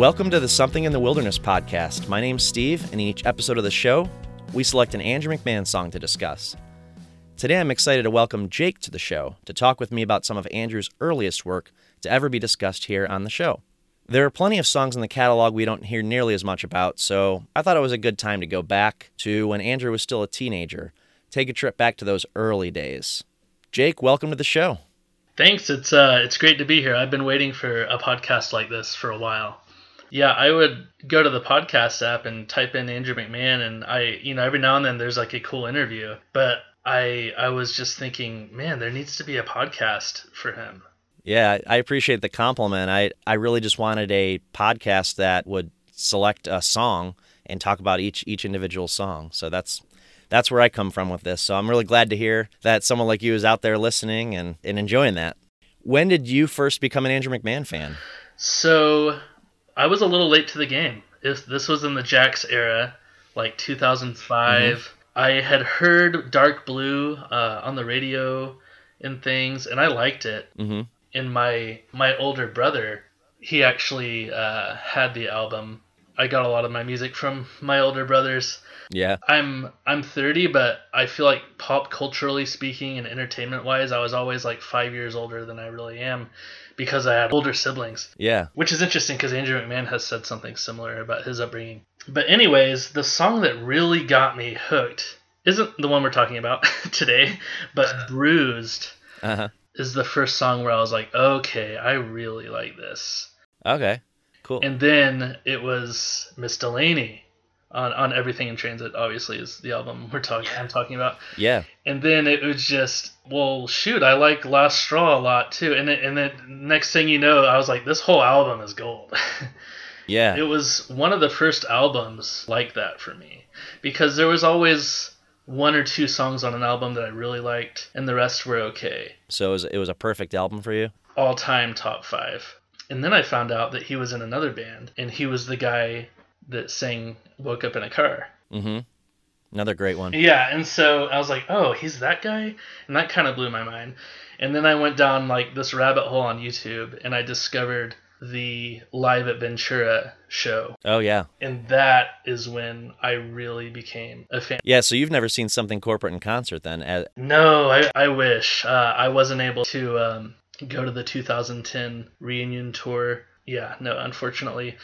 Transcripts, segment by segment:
Welcome to the Something in the Wilderness podcast. My name's Steve, and in each episode of the show, we select an Andrew McMahon song to discuss. Today, I'm excited to welcome Jake to the show to talk with me about some of Andrew's earliest work to ever be discussed here on the show. There are plenty of songs in the catalog we don't hear nearly as much about, so I thought it was a good time to go back to when Andrew was still a teenager, take a trip back to those early days. Jake, welcome to the show. Thanks. It's uh, it's great to be here. I've been waiting for a podcast like this for a while. Yeah, I would go to the podcast app and type in Andrew McMahon, and I, you know, every now and then there's like a cool interview. But I, I was just thinking, man, there needs to be a podcast for him. Yeah, I appreciate the compliment. I, I really just wanted a podcast that would select a song and talk about each each individual song. So that's that's where I come from with this. So I'm really glad to hear that someone like you is out there listening and, and enjoying that. When did you first become an Andrew McMahon fan? So I was a little late to the game. If this was in the Jack's era, like 2005, mm-hmm. I had heard Dark Blue uh, on the radio and things, and I liked it. Mm-hmm. And my my older brother, he actually uh, had the album. I got a lot of my music from my older brothers. Yeah. I'm I'm 30, but I feel like pop culturally speaking and entertainment wise, I was always like five years older than I really am because I had older siblings. Yeah. Which is interesting because Andrew McMahon has said something similar about his upbringing. But, anyways, the song that really got me hooked isn't the one we're talking about today, but Bruised uh-huh. is the first song where I was like, okay, I really like this. Okay. Cool. And then it was Miss Delaney on, on everything in transit obviously is the album we're talking I'm talking about. Yeah. And then it was just well shoot I like Last Straw a lot too and it, and then next thing you know I was like this whole album is gold. yeah. It was one of the first albums like that for me because there was always one or two songs on an album that I really liked and the rest were okay. So it was, it was a perfect album for you? All time top 5. And then I found out that he was in another band and he was the guy that sang "Woke Up in a Car." Mm-hmm. Another great one. Yeah, and so I was like, "Oh, he's that guy," and that kind of blew my mind. And then I went down like this rabbit hole on YouTube, and I discovered the Live at Ventura show. Oh yeah. And that is when I really became a fan. Yeah, so you've never seen something corporate in concert then? As... No, I, I wish. Uh, I wasn't able to um, go to the 2010 reunion tour. Yeah, no, unfortunately.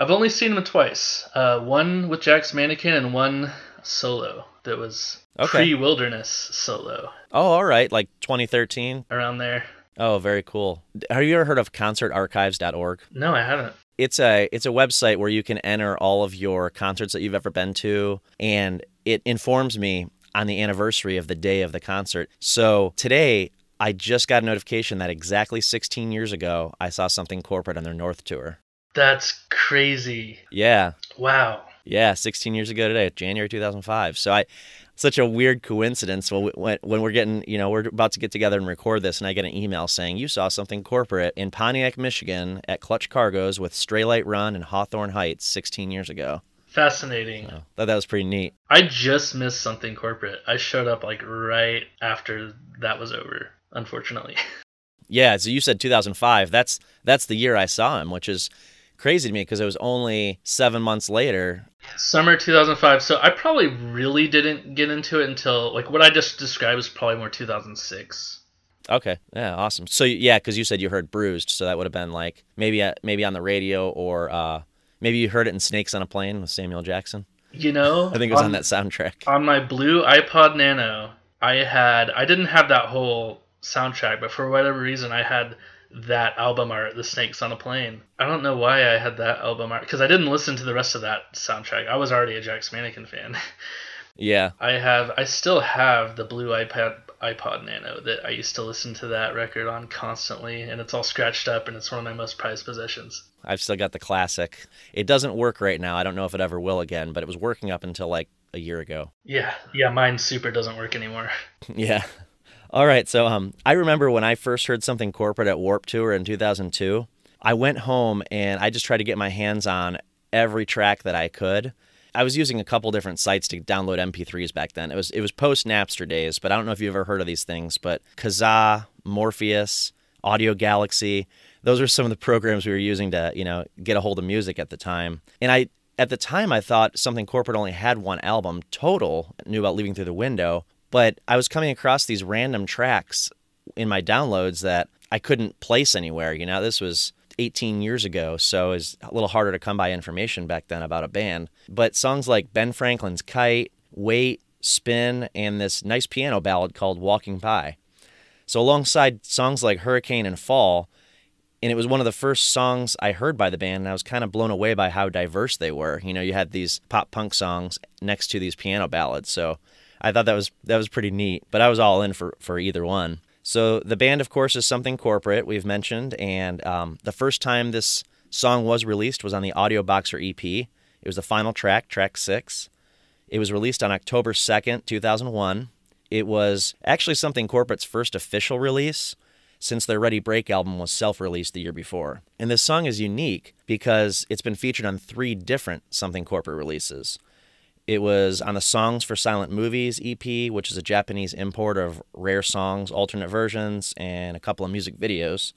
I've only seen him twice. Uh, one with Jack's Mannequin and one solo that was okay. pre-wilderness solo. Oh, all right, like 2013 around there. Oh, very cool. Have you ever heard of concertarchives.org? No, I haven't. It's a it's a website where you can enter all of your concerts that you've ever been to and it informs me on the anniversary of the day of the concert. So, today I just got a notification that exactly 16 years ago I saw something corporate on their North tour. That's crazy. Yeah. Wow. Yeah, 16 years ago today, January 2005. So I, such a weird coincidence when, we, when, we're getting, you know, we're about to get together and record this, and I get an email saying you saw something corporate in Pontiac, Michigan, at Clutch Cargo's with Straylight Run and Hawthorne Heights 16 years ago. Fascinating. So, thought that was pretty neat. I just missed something corporate. I showed up like right after that was over, unfortunately. yeah, so you said 2005. That's that's the year I saw him, which is crazy to me because it was only seven months later. Summer 2005. So I probably really didn't get into it until like what I just described was probably more 2006. Okay. Yeah. Awesome. So yeah, because you said you heard "Bruised," so that would have been like maybe at, maybe on the radio or uh, maybe you heard it in "Snakes on a Plane" with Samuel Jackson. You know, I think it was on, on that soundtrack. On my blue iPod Nano, I had I didn't have that whole soundtrack, but for whatever reason, I had that album art, The Snakes on a Plane. I don't know why I had that album art because I didn't listen to the rest of that soundtrack. I was already a Jack's Mannequin fan. Yeah. I have I still have the blue iPad iPod Nano that I used to listen to that record on constantly and it's all scratched up and it's one of my most prized possessions. I've still got the classic. It doesn't work right now. I don't know if it ever will again, but it was working up until like a year ago. Yeah. Yeah, mine super doesn't work anymore. yeah. All right, so um, I remember when I first heard something corporate at Warped Tour in 2002. I went home and I just tried to get my hands on every track that I could. I was using a couple different sites to download MP3s back then. It was it was post Napster days, but I don't know if you've ever heard of these things. But Kazaa, Morpheus, Audiogalaxy, those were some of the programs we were using to, you know, get a hold of music at the time. And I at the time I thought something corporate only had one album total, knew about leaving through the window, but I was coming across these random tracks in my downloads that I couldn't place anywhere. You know, this was 18 years ago, so it's a little harder to come by information back then about a band. But songs like Ben Franklin's Kite, Wait, Spin, and this nice piano ballad called Walking By. So, alongside songs like Hurricane and Fall, and it was one of the first songs I heard by the band, and I was kind of blown away by how diverse they were. You know, you had these pop punk songs next to these piano ballads, so I thought that was that was pretty neat. But I was all in for for either one. So the band, of course, is something corporate we've mentioned, and um, the first time this song was released was on the Audioboxer EP. It was the final track, track six. It was released on October 2nd, 2001. It was actually something corporate's first official release since their Ready Break album was self released the year before. And this song is unique because it's been featured on three different Something Corporate releases. It was on the Songs for Silent Movies EP, which is a Japanese import of rare songs, alternate versions, and a couple of music videos.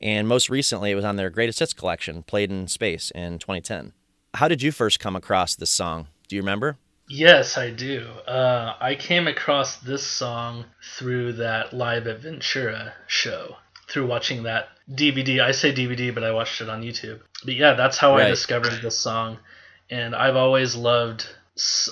And most recently, it was on their Greatest Hits collection, Played in Space, in 2010. How did you first come across this song? Do you remember? Yes, I do. Uh, I came across this song through that Live at Ventura show, through watching that DVD. I say DVD, but I watched it on YouTube. But yeah, that's how right. I discovered this song. And I've always loved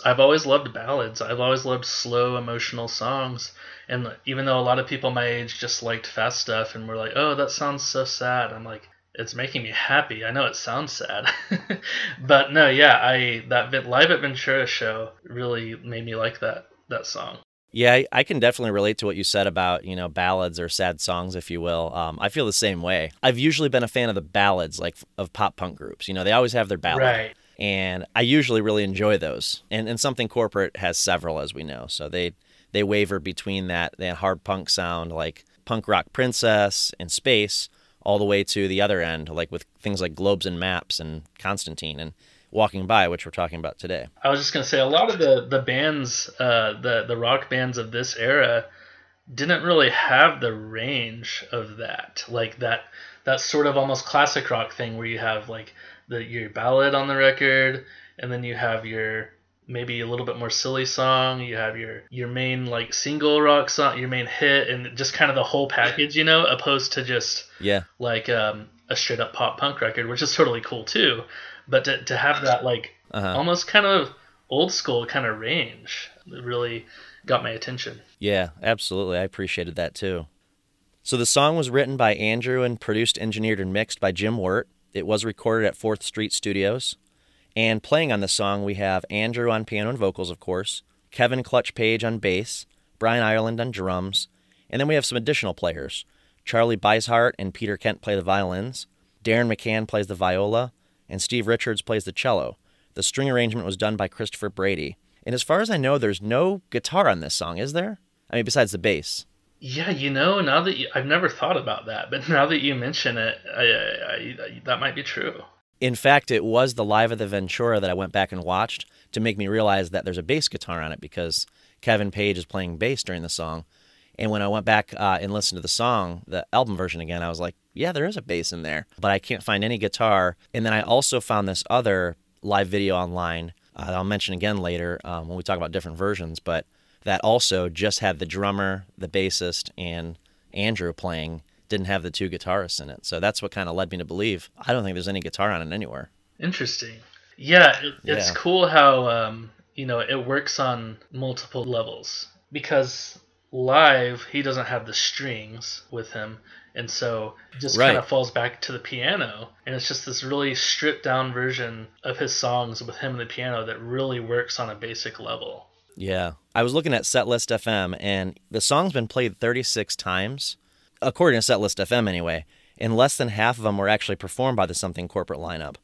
I've always loved ballads. I've always loved slow emotional songs. And even though a lot of people my age just liked fast stuff and were like, "Oh, that sounds so sad." I'm like, it's making me happy. I know it sounds sad, but no, yeah, I that live at Ventura show really made me like that that song. Yeah, I, can definitely relate to what you said about you know ballads or sad songs, if you will. Um, I feel the same way. I've usually been a fan of the ballads, like of pop punk groups. You know, they always have their ballad. Right. And I usually really enjoy those. And and something corporate has several, as we know. So they they waver between that that hard punk sound, like punk rock princess and space, all the way to the other end, like with things like Globes and Maps and Constantine and Walking By, which we're talking about today. I was just gonna say a lot of the the bands, uh, the the rock bands of this era, didn't really have the range of that, like that that sort of almost classic rock thing where you have like the your ballad on the record, and then you have your maybe a little bit more silly song. You have your your main like single rock song, your main hit, and just kind of the whole package, you know, opposed to just yeah like um, a straight up pop punk record, which is totally cool too. But to to have that like uh-huh. almost kind of old school kind of range really got my attention. Yeah, absolutely. I appreciated that too. So the song was written by Andrew and produced, engineered, and mixed by Jim Wirt. It was recorded at Fourth Street Studios. And playing on the song, we have Andrew on piano and vocals, of course, Kevin Clutch Page on bass, Brian Ireland on drums, and then we have some additional players. Charlie Beishart and Peter Kent play the violins, Darren McCann plays the viola, and Steve Richards plays the cello. The string arrangement was done by Christopher Brady. And as far as I know, there's no guitar on this song, is there? I mean, besides the bass. Yeah, you know, now that you, I've never thought about that, but now that you mention it, I, I, I, that might be true. In fact, it was the Live at the Ventura that I went back and watched to make me realize that there's a bass guitar on it because Kevin Page is playing bass during the song. And when I went back uh, and listened to the song, the album version again, I was like, yeah, there is a bass in there, but I can't find any guitar. And then I also found this other live video online uh, that I'll mention again later um, when we talk about different versions, but that also just had the drummer, the bassist, and Andrew playing didn't have the two guitarists in it. So that's what kind of led me to believe I don't think there's any guitar on it anywhere. Interesting. Yeah, it, it's yeah. cool how um, you know it works on multiple levels because live he doesn't have the strings with him and so it just right. kind of falls back to the piano and it's just this really stripped down version of his songs with him and the piano that really works on a basic level yeah i was looking at setlist fm and the song's been played 36 times according to Setlist FM anyway, and less than half of them were actually performed by the Something corporate lineup.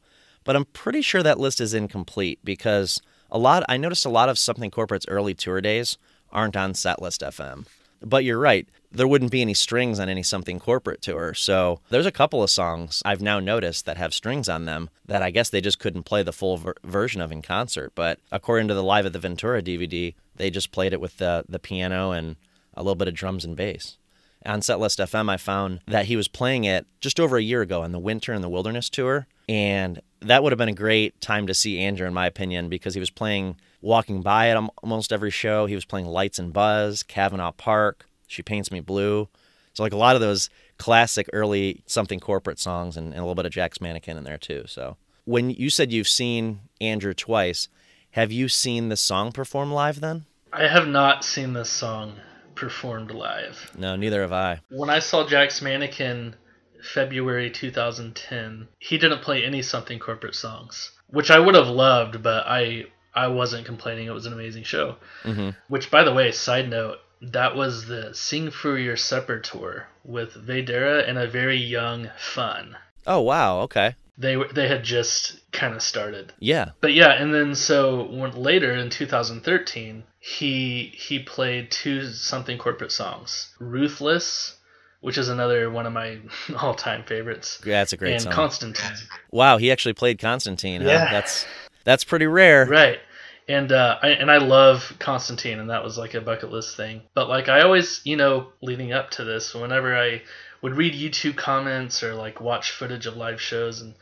But I'm pretty sure that list is incomplete because a lot I noticed a lot of Something Corporate's early tour days aren't on Setlist FM. But you're right, there wouldn't be any strings on any Something Corporate tour. So there's a couple of songs I've now noticed that have strings on them that I guess they just couldn't play the full ver- version of in concert. But according to the Live at the Ventura DVD, they just played it with the, the piano and a little bit of drums and bass. on Setlist FM, I found that he was playing it just over a year ago on the Winter in the Wilderness tour. And that would have been a great time to see Andrew, in my opinion, because he was playing Walking By at almost every show. He was playing Lights and Buzz, Cavanaugh Park, She Paints Me Blue. So, like a lot of those classic early something corporate songs and, and a little bit of Jack's Mannequin in there, too. So, when you said you've seen Andrew twice, have you seen the song perform live then? I have not seen this song performed live. No, neither have I. When I saw Jack's Mannequin February 2010, he didn't play any something corporate songs, which I would have loved, but I I wasn't complaining. It was an amazing show. Mm-hmm. Which, by the way, side note, that was the Sing for Your Supper tour with Vedera and a very young Fun. Oh wow, okay. They they had just kind of started. Yeah. But yeah, and then so when, later in 2013, he he played two something corporate songs, "Ruthless," which is another one of my all-time favorites. Yeah, that's a great song. and song. Constantine. Wow, he actually played Constantine. Huh? Yeah. That's that's pretty rare. Right. And uh, I and I love Constantine, and that was like a bucket list thing. But like I always, you know, leading up to this, whenever I would read YouTube comments or like watch footage of live shows, and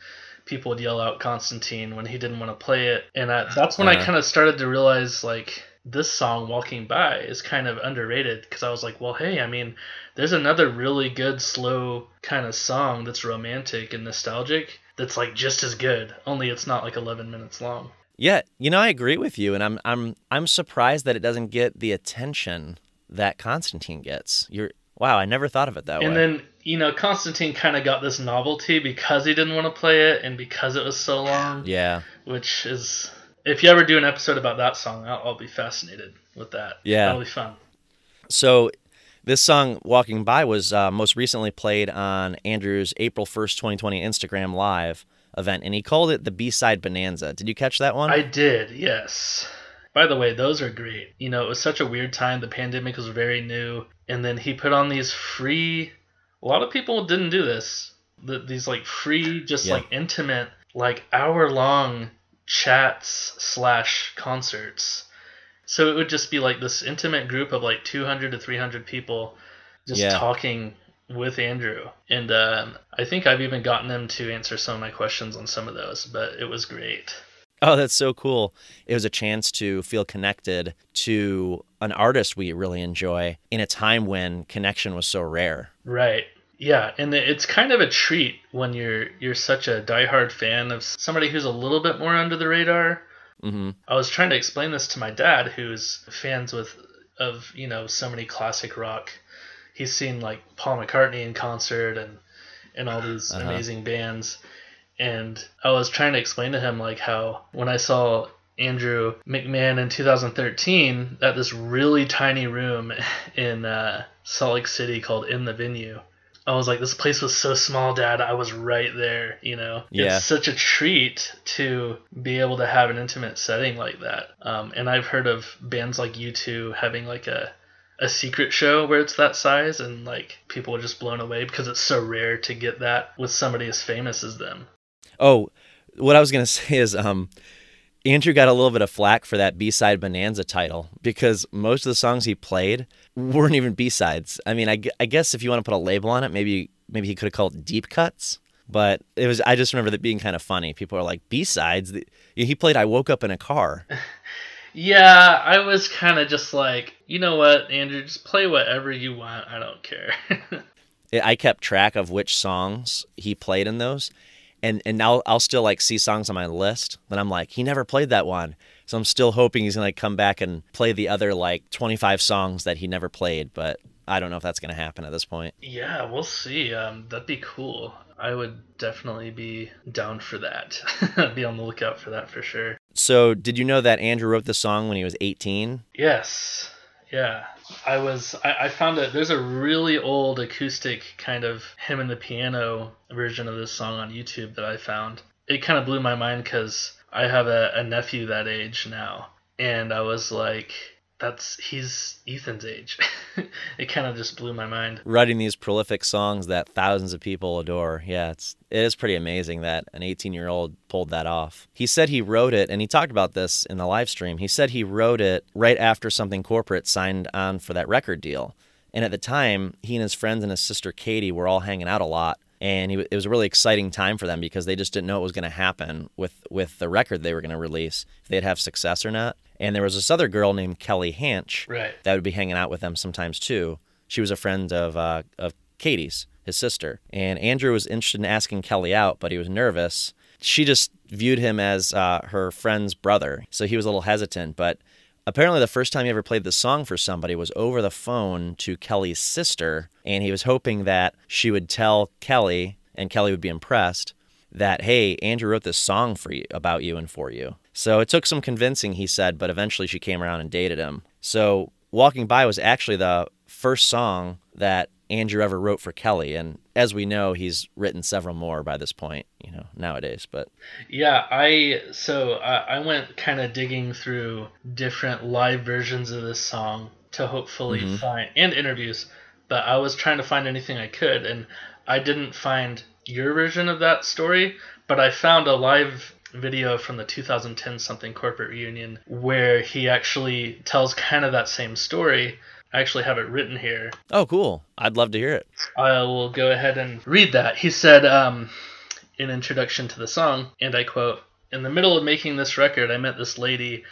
people would yell out Constantine when he didn't want to play it, and I, that's when I Uh-huh. kind of started to realize like this song "Walking By" is kind of underrated because I was like, well, hey, I mean, there's another really good slow kind of song that's romantic and nostalgic that's like just as good, only it's not like 11 minutes long. Yeah, you know, I agree with you, and I'm I'm I'm surprised that it doesn't get the attention that Constantine gets. You're wow, I never thought of it that And way. And then, you know, Constantine kind of got this novelty because he didn't want to play it and because it was so long, yeah, which is. If you ever do an episode about that song, I'll, I'll be fascinated with that. Yeah. That'll be fun. So this song "Walking By" was uh, most recently played on Andrew's April first, 2020 Instagram Live event, and he called it the B-side Bonanza. Did you catch that one? I did, yes. By the way, those are great. You know, it was such a weird time. The pandemic was very new. And then he put on these free. A lot of people didn't do this. The, these, like, free, just Yeah. like intimate, like hour long chats slash concerts. So it would just be like this intimate group of like 200 to 300 people just Yeah. talking with Andrew. And um, I think I've even gotten him to answer some of my questions on some of those, but it was great. Oh, that's so cool. It was a chance to feel connected to an artist we really enjoy in a time when connection was so rare. Right. Yeah, and it's kind of a treat when you're you're such a diehard fan of somebody who's a little bit more under the radar. Mm-hmm. I was trying to explain this to my dad, who's fans with of you know so many classic rock. He's seen like Paul McCartney in concert and and all these Uh-huh. amazing bands. And I was trying to explain to him like how when I saw Andrew McMahon in 2013 at this really tiny room in uh, Salt Lake City called In the Venue. I was like, this place was so small, Dad. I was right there. You know, Yeah. it's such a treat to be able to have an intimate setting like that. Um, and I've heard of bands like U2 having like a a secret show where it's that size, and like people are just blown away because it's so rare to get that with somebody as famous as them. Oh, what I was gonna say is, um, Andrew got a little bit of flack for that B-side Bonanza title because most of the songs he played weren't even B-sides. I mean, I, I guess if you want to put a label on it, maybe maybe he could have called it deep cuts. But it was I just remember that being kind of funny. People are like B-sides. He played "I Woke Up in a Car." Yeah, I was kind of just like, you know what, Andrew, just play whatever you want. I don't care. I kept track of which songs he played in those, and and now I'll still like see songs on my list that I'm like he never played that one, so I'm still hoping he's gonna come back and play the other like 25 songs that he never played, but I don't know if that's gonna happen at this point. yeah, we'll see. Um, that'd be cool. I would definitely be down for that. be on the lookout for that for sure. So did you know that Andrew wrote the song when he was 18? Yes. Yeah. I was I, I found that there's a really old acoustic kind of him and the piano version of this song on YouTube that I found. It kind of blew my mind because I have a, a nephew that age now. And I was like, that's he's Ethan's age. it kind of just blew my mind. Writing these prolific songs that thousands of people adore. Yeah, it's it is pretty amazing that an 18-year-old pulled that off. He said he wrote it and he talked about this in the live stream. He said he wrote it right after something corporate signed on for that record deal. And at the time, he and his friends and his sister Katie were all hanging out a lot. And it was a really exciting time for them because they just didn't know what was going to happen with, with the record they were going to release, if they'd have success or not. And there was this other girl named Kelly Hanch Right. that would be hanging out with them sometimes too. She was a friend of, uh, of Katie's, his sister. And Andrew was interested in asking Kelly out, but he was nervous. She just viewed him as uh, her friend's brother, so he was a little hesitant. But apparently, the first time he ever played the song for somebody was over the phone to Kelly's sister, and he was hoping that she would tell Kelly, and Kelly would be impressed that hey, Andrew wrote this song for you about you and for you. So it took some convincing, he said, but eventually she came around and dated him. So Walking By was actually the first song that Andrew ever wrote for Kelly, and as we know, he's written several more by this point, you know, nowadays. But Yeah, I so I, I went kind of digging through different live versions of this song to hopefully Mhm. find and interviews, but I was trying to find anything I could, and I didn't find your version of that story, but I found a live video from the 2010 something corporate reunion where he actually tells kind of that same story. I actually have it written here. oh, cool! I'd love to hear it. I will go ahead and read that. He said um, in introduction to the song, and I quote, "In the middle of making this record, I met this lady,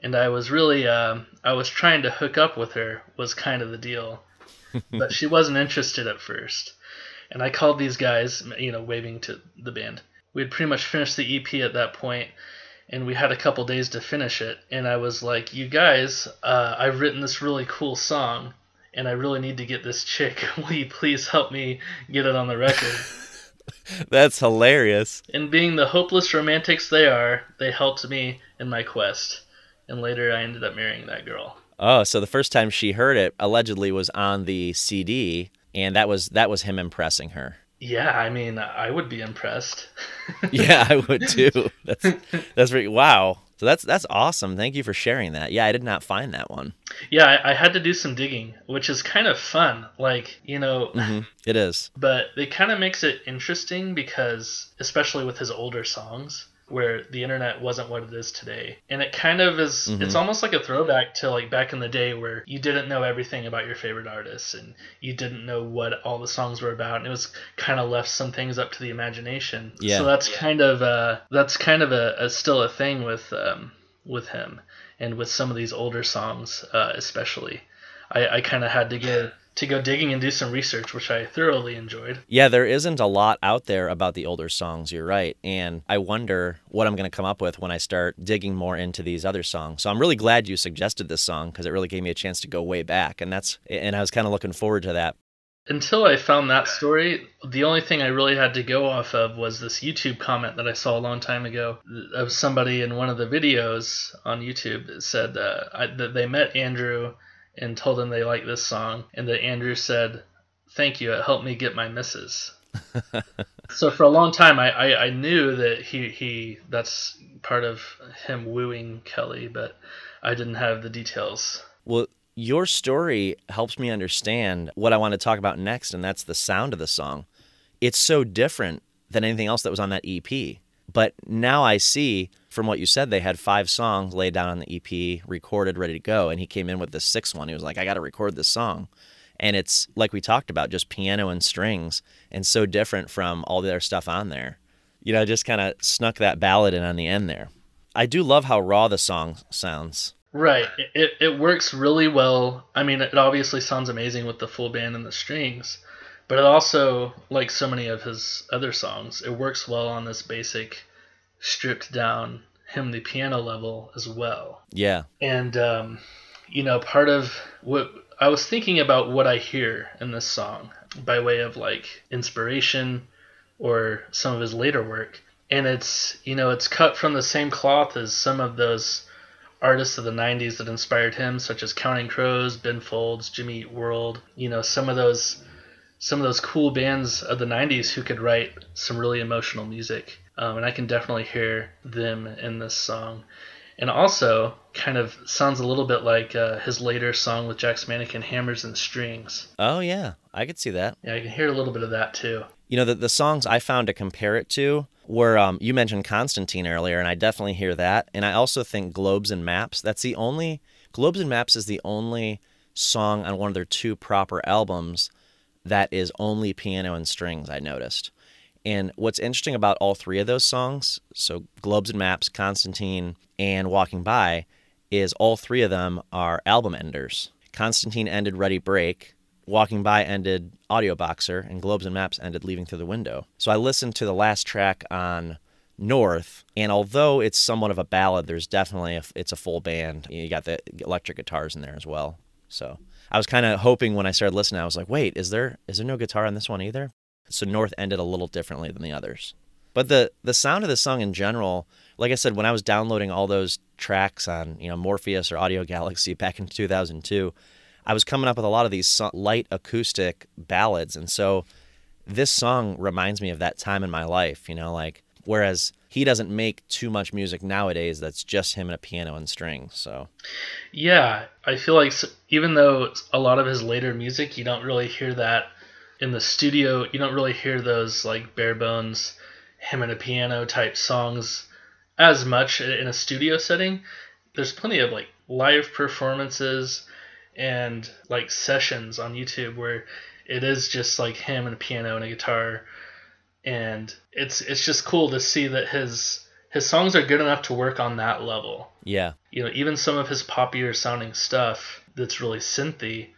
and I was really, um I was trying to hook up with her. Was kind of the deal, but she wasn't interested at first. And I called these guys, you know, waving to the band. We had pretty much finished the EP at that point, and we had a couple days to finish it. And I was like, "You guys, uh, I've written this really cool song." and I really need to get this chick. Will you please help me get it on the record? That's hilarious. and being the hopeless romantics they are, they helped me in my quest. And later I ended up marrying that girl. Oh, so the first time she heard it allegedly was on the CD, and that was that was him impressing her. Yeah, I mean, I would be impressed. Yeah, I would too. That's that's pretty wow. So that's that's awesome. Thank you for sharing that. Yeah, I did not find that one. yeah, I, I had to do some digging, which is kind of fun. Like, you know, hmm It is. but it kind of makes it interesting because, especially with his older songs, where the internet wasn't what it is today, and it kind of is. Mhm. It's almost like a throwback to like back in the day where you didn't know everything about your favorite artists and you didn't know what all the songs were about, and it was kind of left some things up to the imagination. Yeah. So that's kind of uh, that's kind of a, a still a thing with um, with him and with some of these older songs, uh, especially. I, I kind of had to go to go digging and do some research, which I thoroughly enjoyed. Yeah, there isn't a lot out there about the older songs. You're right, and I wonder what I'm going to come up with when I start digging more into these other songs. So I'm really glad you suggested this song because it really gave me a chance to go way back, and that's and I was kind of looking forward to that. Until I found that story, the only thing I really had to go off of was this YouTube comment that I saw a long time ago of somebody in one of the videos on YouTube that said uh, I, that they met Andrew and told them they liked this song, and that Andrew said, "Thank you, it helped me get my misses." so for a long time, I, I, I knew that he, he that's part of him wooing Kelly, but I didn't have the details. Well, your story helps me understand what I want to talk about next, and that's the sound of the song. It's so different than anything else that was on that EP. But now I see from what you said, they had five songs laid down on the EP, recorded, ready to go. And he came in with the sixth one. He was like, I got to record this song. And it's like we talked about, just piano and strings, and so different from all the other stuff on there. You know, just kind of snuck that ballad in on the end there. I do love how raw the song sounds. Right. It, it, it works really well. I mean, it obviously sounds amazing with the full band and the strings, but it also, like so many of his other songs, it works well on this basic, stripped down him the piano level as well. Yeah. And, um, you know, part of what I was thinking about what I hear in this song by way of like inspiration or some of his later work. And it's, you know, it's cut from the same cloth as some of those artists of the 90s that inspired him, such as Counting Crows, Ben Folds, Jimmy Eat World, you know, some of those some of those cool bands of the 90s who could write some really emotional music. Um, and I can definitely hear them in this song. And also, kind of sounds a little bit like uh, his later song with Jack's Mannequin, Hammers and Strings. Oh, yeah. I could see that. Yeah, I can hear a little bit of that too. You know, the, the songs I found to compare it to were, um, you mentioned Constantine earlier, and I definitely hear that. And I also think Globes and Maps, that's the only, Globes and Maps is the only song on one of their two proper albums that is only piano and strings, I noticed. And what's interesting about all three of those songs, so Globes and Maps, Constantine, and Walking By, is all three of them are album enders. Constantine ended Ready Break, Walking By ended Audioboxer, and Globes and Maps ended Leaving Through the Window. So I listened to the last track on North, and although it's somewhat of a ballad, there's definitely a, it's a full band. You got the electric guitars in there as well. So I was kind of hoping when I started listening, I was like, wait, is there is there no guitar on this one either? So North ended a little differently than the others. But the the sound of the song in general, like I said, when I was downloading all those tracks on you know Morpheus or Audiogalaxy back in 2002, I was coming up with a lot of these light acoustic ballads, and so this song reminds me of that time in my life. You know, like whereas he doesn't make too much music nowadays that's just him and a piano and strings so yeah i feel like even though a lot of his later music you don't really hear that in the studio you don't really hear those like bare bones him and a piano type songs as much in a studio setting there's plenty of like live performances and like sessions on youtube where it is just like him and a piano and a guitar and it's it's just cool to see that his his songs are good enough to work on that level. Yeah. You know, even some of his poppier sounding stuff that's really synthy,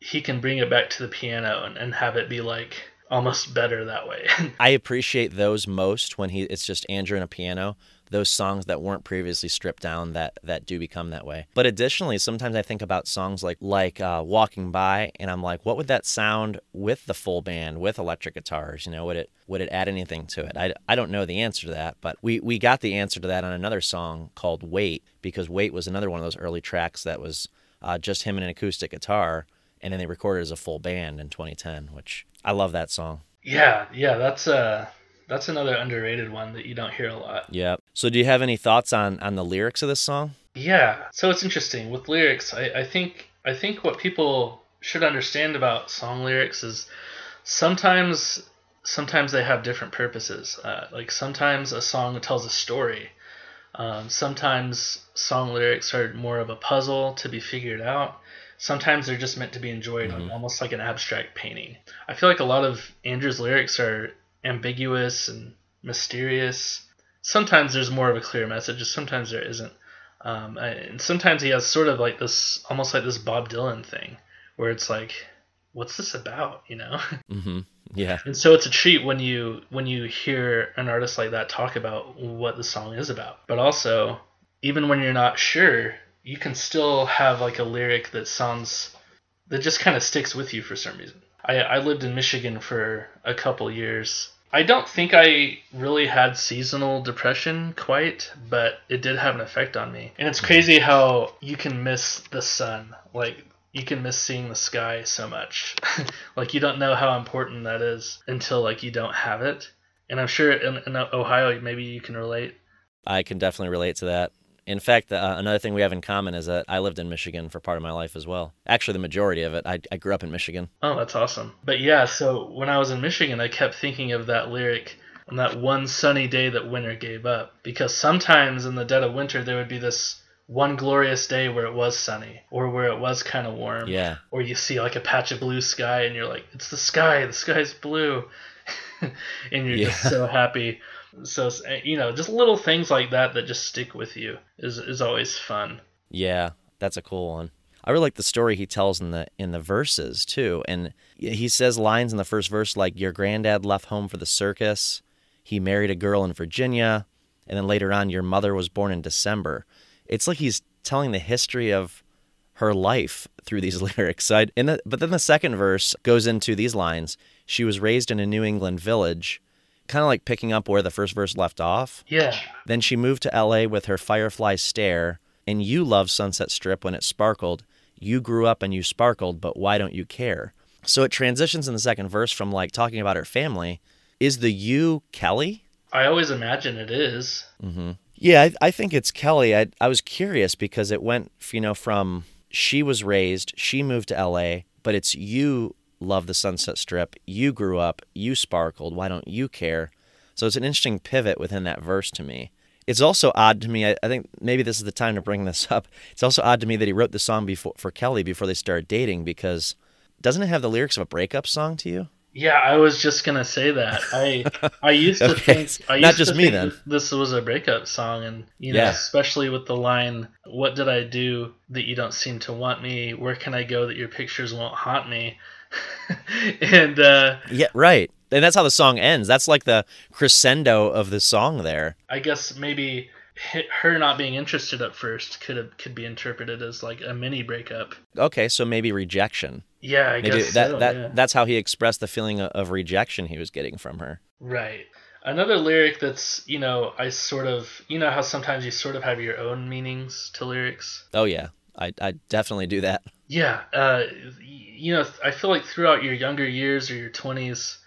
he can bring it back to the piano and, and have it be like almost better that way. I appreciate those most when he it's just Andrew and a piano those songs that weren't previously stripped down that that do become that way. But additionally, sometimes I think about songs like like uh, "Walking By," and I'm like, what would that sound with the full band, with electric guitars? You know, would it would it add anything to it? I, I don't know the answer to that, but we we got the answer to that on another song called "Wait" because "Wait" was another one of those early tracks that was uh, just him and an acoustic guitar, and then they recorded as a full band in 2010, which I love that song. Yeah, yeah, that's uh that's another underrated one that you don't hear a lot. Yeah. So do you have any thoughts on on the lyrics of this song? Yeah. So it's interesting with lyrics. I, I think I think what people should understand about song lyrics is sometimes sometimes they have different purposes. Uh, like sometimes a song tells a story. Um, sometimes song lyrics are more of a puzzle to be figured out. Sometimes they're just meant to be enjoyed, mm-hmm. almost like an abstract painting. I feel like a lot of Andrew's lyrics are ambiguous and mysterious. Sometimes there's more of a clear message, sometimes there isn't. Um, and sometimes he has sort of like this, almost like this Bob Dylan thing, where it's like, what's this about, you know? Mm-hmm. Yeah. And so it's a treat when you when you hear an artist like that talk about what the song is about. But also, even when you're not sure, you can still have like a lyric that sounds that just kind of sticks with you for some reason. I, I lived in Michigan for a couple years I don't think I really had seasonal depression quite, but it did have an effect on me. And it's crazy how you can miss the sun. Like, you can miss seeing the sky so much. like, you don't know how important that is until, like, you don't have it. And I'm sure in, in Ohio, maybe you can relate. I can definitely relate to that. In fact, uh, another thing we have in common is that I lived in Michigan for part of my life as well. Actually, the majority of it. I, I grew up in Michigan. Oh, that's awesome. But yeah, so when I was in Michigan, I kept thinking of that lyric on that one sunny day that winter gave up. Because sometimes in the dead of winter, there would be this one glorious day where it was sunny or where it was kind of warm. Yeah. Or you see like a patch of blue sky and you're like, it's the sky, the sky's blue. and you're yeah. just so happy. So eh, you know, just little things like that that just stick with you is is always fun. Yeah, that's a cool one. I really like the story he tells in the in the verses too, and he says lines in the first verse like "Your granddad left home for the circus, he married a girl in Virginia, and then later on, your mother was born in December." It's like he's telling the history of her life through these lyrics. In the, but then the second verse goes into these lines: "She was raised in a New England village." Kind of like picking up where the first verse left off. Yeah. Then she moved to LA with her firefly stare, and you loved Sunset Strip when it sparkled. You grew up and you sparkled, but why don't you care? So it transitions in the second verse from like talking about her family. Is the you Kelly? I always imagine it is. Mm-hmm. Yeah, I, I think it's Kelly. I, I was curious because it went, you know, from she was raised, she moved to LA, but it's you love the Sunset Strip. You grew up, you sparkled. Why don't you care? So it's an interesting pivot within that verse to me. It's also odd to me. I, I think maybe this is the time to bring this up. It's also odd to me that he wrote the song before for Kelly before they started dating because doesn't it have the lyrics of a breakup song to you? Yeah, I was just gonna say that. I I used to Okay, think I used not just to me think then. This was a breakup song, and you know, Yeah. especially with the line, "What did I do that you don't seem to want me? Where can I go that your pictures won't haunt me?" and uh, Yeah, right. And that's how the song ends. That's like the crescendo of the song there. I guess maybe her not being interested at first could have, could be interpreted as like a mini breakup. Okay, so maybe rejection. Yeah, I Maybe guess that so, that yeah. that's how he expressed the feeling of, of rejection he was getting from her. Right. Another lyric that's, you know, I sort of, you know how sometimes you sort of have your own meanings to lyrics? Oh yeah, I I definitely do that. Yeah. Uh, you know, I feel like throughout your younger years or your 20s,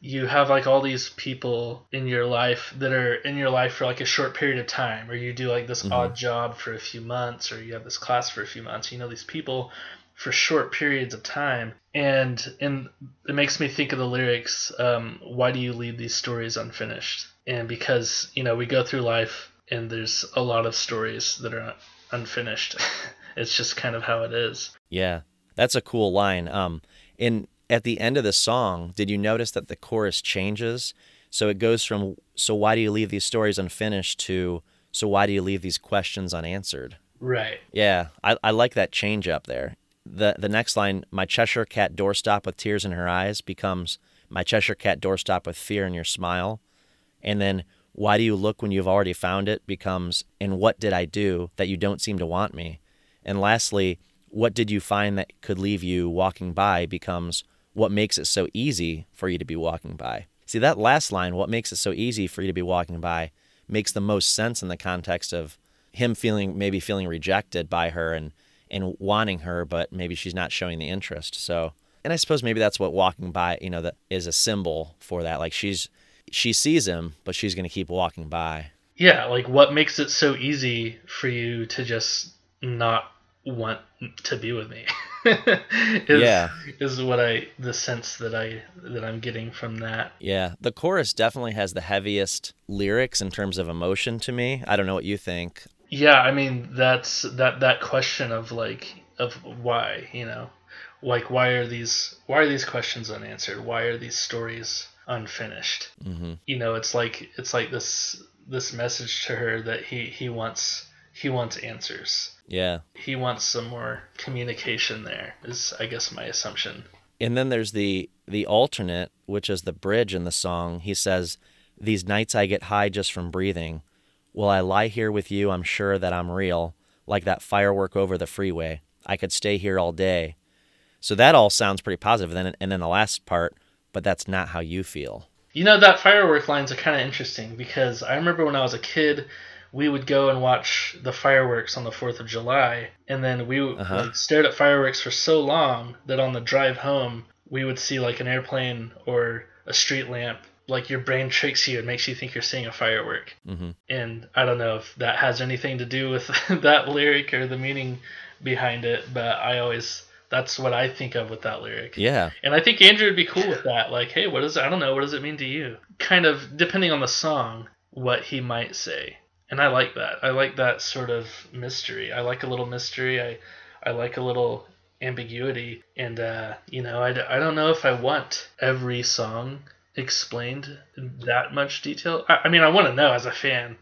you have like all these people in your life that are in your life for like a short period of time, or you do like this Mhm. odd job for a few months, or you have this class for a few months. You know these people for short periods of time, and and it makes me think of the lyrics. Um, Why do you leave these stories unfinished? And because you know we go through life, and there's a lot of stories that are unfinished. it's just kind of how it is. Yeah, that's a cool line. Um, in at the end of the song, did you notice that the chorus changes? So it goes from "So why do you leave these stories unfinished?" to "So why do you leave these questions unanswered?" Right. Yeah, I, I like that change up there. The the next line, "My Cheshire cat doorstop with tears in her eyes," becomes "My Cheshire cat doorstop with fear in your smile," and then "Why do you look when you've already found it?" becomes "And what did I do that you don't seem to want me?" And lastly, "What did you find that could leave you walking by?" becomes "What makes it so easy for you to be walking by?" See that last line, "What makes it so easy for you to be walking by?" makes the most sense in the context of him feeling maybe feeling rejected by her and and wanting her but maybe she's not showing the interest so and i suppose maybe that's what walking by you know that is a symbol for that like she's she sees him but she's going to keep walking by Yeah, like what makes it so easy for you to just not want to be with me? is, Yeah. is what I the sense that I that I'm getting from that. yeah the chorus definitely has the heaviest lyrics in terms of emotion to me i don't know what you think Yeah, I mean that's that that question of like of why, you know, like why are these why are these questions unanswered? Why are these stories unfinished? mm-hmm. You know, it's like it's like this this message to her that he he wants he wants answers. Yeah he wants some more communication there is i guess my assumption And then there's the the alternate, which is the bridge in the song. He says, "These nights I get high just from breathing. While I lie here with you, I'm sure that I'm real, like that firework over the freeway. I could stay here all day." So that all sounds pretty positive. Then and then the last part, but that's not how you feel. you know that firework lines are kind of interesting because i remember when i was a kid we would go and watch the fireworks on the 4th of july and then we Uh-huh. like, stared at fireworks for so long that on the drive home we would see like an airplane or a street lamp like your brain tricks you and makes you think you're seeing a firework hmm and I don't know if that has anything to do with that lyric or the meaning behind it, but I always that's what I think of with that lyric. Yeah, And I think Andrew would be cool with that. Like, hey, what what is I don't know, what does it mean to you? Kind of depending on the song, what he might say. And I like that. I like that sort of mystery. I like a little mystery. I I like a little ambiguity and uh, you know, I, I don't know if I want every song explained in that much detail. I, I mean, I want to know as a fan,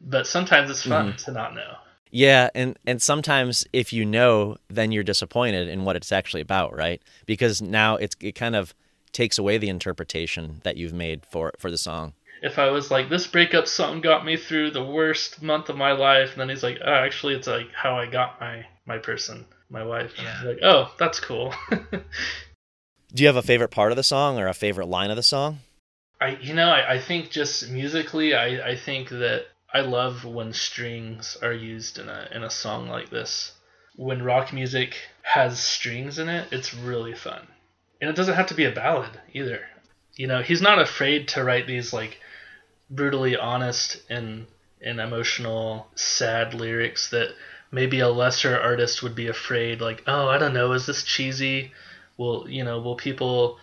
but sometimes it's fun to not know. yeah, and and sometimes if you know, then you're disappointed in what it's actually about, right? Because now it's it kind of takes away the interpretation that you've made for for the song. If I was like, this breakup song got me through the worst month of my life, and then he's like, oh, actually, it's like how I got my my person, my wife. And I'm like, oh, that's cool. Do you have a favorite part of the song or a favorite line of the song? I you know I, I think just musically I, I think that I love when strings are used in a in a song like this. When rock music has strings in it, it's really fun. And it doesn't have to be a ballad either. You know, he's not afraid to write these like brutally honest and and emotional sad lyrics that maybe a lesser artist would be afraid like, "Oh, I don't know, is this cheesy? Will, you know, will people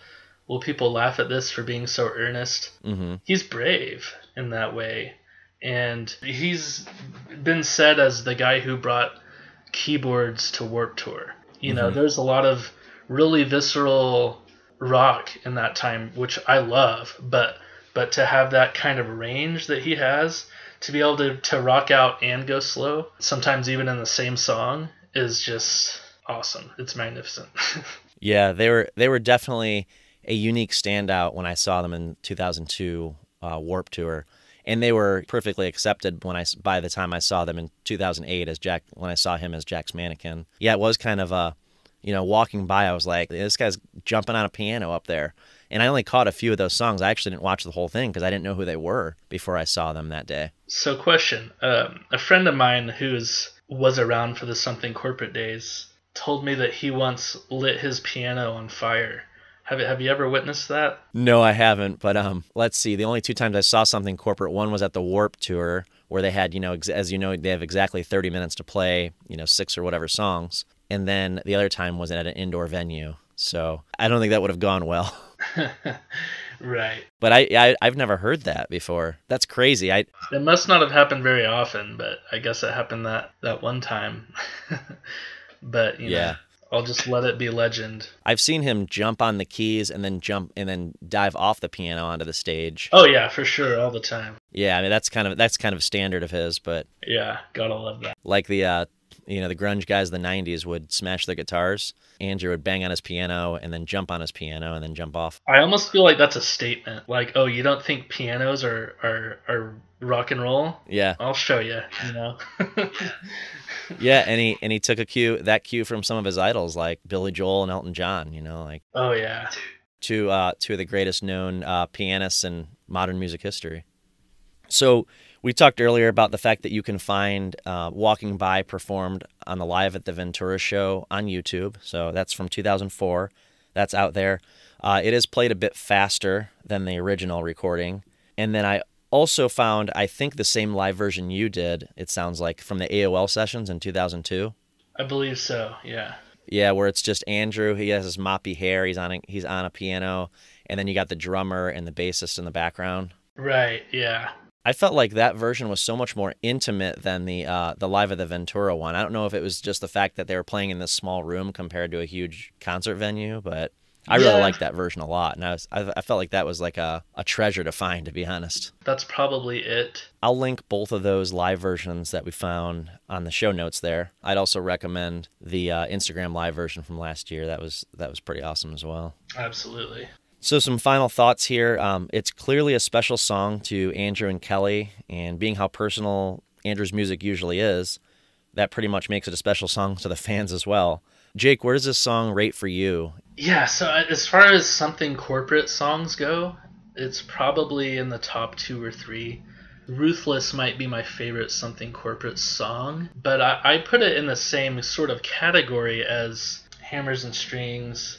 will people laugh at this for being so earnest?" hmm he's brave in that way and he's been said as the guy who brought keyboards to Warped Tour. You know, Mhm. there's a lot of really visceral rock in that time, which I love, but but to have that kind of range that he has, to be able to, to rock out and go slow, sometimes even in the same song, is just awesome. It's magnificent. Yeah, they were they were definitely a unique standout when I saw them in 2002 uh, Warped Tour, and they were perfectly accepted when I by the time I saw them in 2008 as Jack when I saw him as Jack's mannequin. Yeah, it was kind of a you know walking by I was like this guy's jumping on a piano up there, and I only caught a few of those songs. I actually didn't watch the whole thing because I didn't know who they were before I saw them that day. So, question: um, A friend of mine who's was around for the Something Corporate days told me that he once lit his piano on fire. Have Have you ever witnessed that? No, I haven't. But um, let's see. The only two times I saw something corporate, one was at the Warped Tour, where they had, you know, ex- as you know, they have exactly 30 minutes to play, you know, six or whatever songs. And then the other time was at an indoor venue. So I don't think that would have gone well. right. But I, I I've never heard that before. That's crazy. I It must not have happened very often, but I guess it happened that that one time. but you Yeah. know, I'll just let it be legend. I've seen him jump on the keys and then jump and then dive off the piano onto the stage. Oh yeah, for sure, all the time. Yeah, I mean that's kind of that's kind of standard of his, but Yeah, gotta love that. like the uh you know the grunge guys of the 90s would smash their guitars andrew would bang on his piano and then jump on his piano and then jump off I almost feel like that's a statement. Like, oh, you don't think pianos are are are rock and roll? yeah I'll show you. You know. yeah and he and he took a cue that cue from some of his idols like billy joel and elton john you know like oh yeah. two uh two of the greatest known uh pianists in modern music history so we talked earlier about the fact that you can find uh, walking by performed on the live at the ventura show on youtube so that's from 2004 that's out there uh, it is played a bit faster than the original recording and then i also found i think the same live version you did it sounds like from the aol sessions in 2002 I believe so. Yeah. yeah, where it's just Andrew. He has his moppy hair. He's on a, he's on a piano, and then you got the drummer and the bassist in the background. Right. Yeah. I felt like that version was so much more intimate than the uh, the live at the Ventura one. I don't know if it was just the fact that they were playing in this small room compared to a huge concert venue, but I really Yeah. liked that version a lot, and I was I, I felt like that was like a, a treasure to find, to be honest. That's probably it. I'll link both of those live versions that we found on the show notes there. I'd also recommend the uh, Instagram live version from last year. That was that was pretty awesome as well. Absolutely. So some final thoughts here. Um, it's clearly a special song to Andrew and Kelly, and being how personal Andrew's music usually is, that pretty much makes it a special song to the fans as well. Jake, where does this song rate for you? Yeah. So uh, as far as something corporate songs go, it's probably in the top two or three. Ruthless might be my favorite something corporate song, but I, I put it in the same sort of category as Hammers and Strings,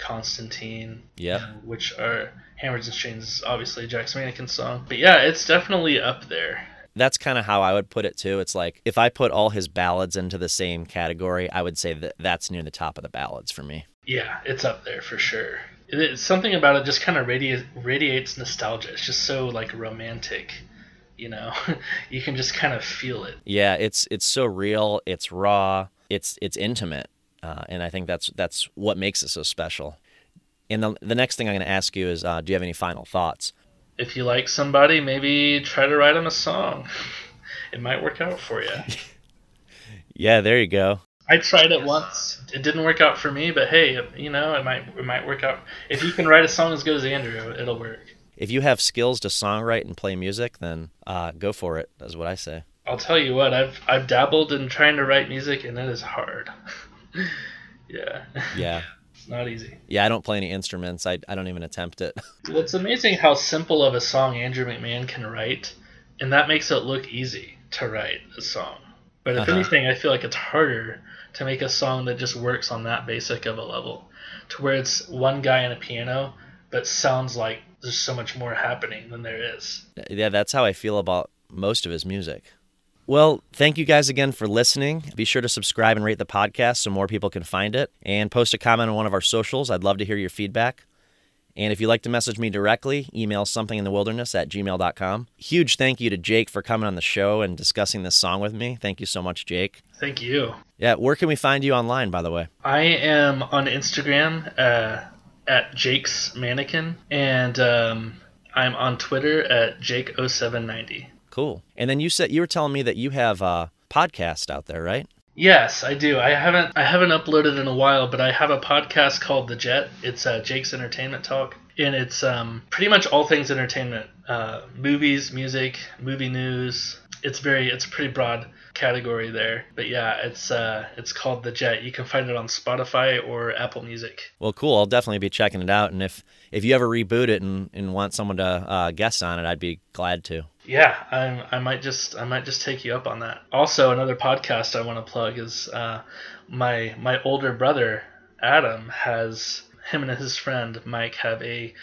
Konstantine, Yeah. Uh, which are Hammers and Strings, is obviously Jack's Mannequin song. But yeah, it's definitely up there. That's kind of how I would put it too. It's like if I put all his ballads into the same category, I would say that that's near the top of the ballads for me. Yeah, it's up there for sure. It's something about it just kind of radi- radiates nostalgia. It's just so like romantic, you know. you can just kind of feel it. Yeah, it's it's so real. It's raw. It's it's intimate, uh, and I think that's that's what makes it so special. And the the next thing I'm going to ask you is, uh, do you have any final thoughts? If you like somebody, maybe try to write them a song. It might work out for you. Yeah, there you go. I tried it once. It didn't work out for me, but hey, you know, it might it might work out. If you can write a song as good as Andrew, it'll work. If you have skills to songwrite and play music, then uh, go for it. That's what I say. I'll tell you what, I've I've dabbled in trying to write music and it is hard. yeah. Yeah, It's not easy. yeah. I don't play any instruments. I I don't even attempt it. Well, it's amazing how simple of a song Andrew McMahon can write, and that makes it look easy to write a song. But if Uh-huh. anything, I feel like it's harder to make a song that just works on that basic of a level, to where it's one guy and a piano, but sounds like there's so much more happening than there is. yeah, that's how I feel about most of his music. Well, thank you guys again for listening. Be sure to subscribe and rate the podcast so more people can find it, and post a comment on one of our socials. I'd love to hear your feedback. And if you'd like to message me directly, email somethinginthewilderness at gmail.com. Huge thank you to Jake for coming on the show and discussing this song with me. Thank you so much, Jake. Thank you. Yeah, where can we find you online, by the way? I am on Instagram uh, at Jake's Mannequin, and um, I'm on Twitter at Jake0790. Cool. And then you said you were telling me that you have a podcast out there, right? Yes, I do. I haven't I haven't uploaded in a while, but I have a podcast called The Jet. It's uh, Jake's Entertainment Talk, and it's um, pretty much all things entertainment, uh, movies, music, movie news. It's very it's pretty broad category there, but yeah, it's uh, it's called The Jet. You can find it on Spotify or Apple Music. Well, cool. I'll definitely be checking it out, and if if you ever reboot it and, and want someone to uh, guest on it, I'd be glad to. Yeah, I, I might just I might just take you up on that. Also, another podcast I want to plug is uh, my my older brother Adam has him and his friend Mike have a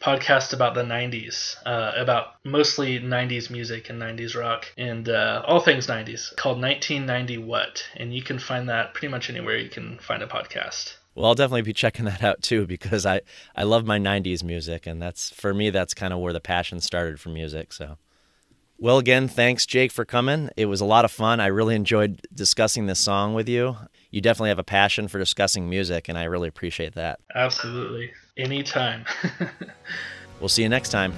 podcast about the 90s, uh, about mostly 90s music and 90s rock and uh, all things 90s called 1990 What. And you can find that pretty much anywhere you can find a podcast. Well, I'll definitely be checking that out too because I, I love my 90s music. And that's, for me, that's kind of where the passion started for music. So. Well, again, thanks, Jake, for coming. It was a lot of fun. I really enjoyed discussing this song with you. You definitely have a passion for discussing music, and I really appreciate that. Absolutely. Anytime. we'll see you next time.